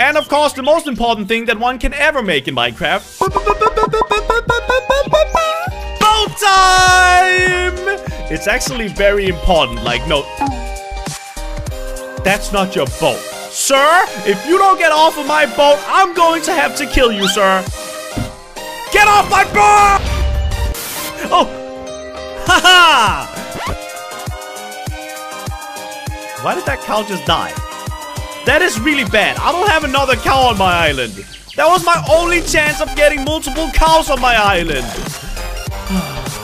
And of course, the most important thing that one can ever make in Minecraft. Boat time! It's actually very important. Like, no. That's not your boat. Sir, if you don't get off of my boat, I'm going to have to kill you, sir. Get off my boat! Oh! Haha! Why did that cow just die? That is really bad. I don't have another cow on my island. That was my only chance of getting multiple cows on my island.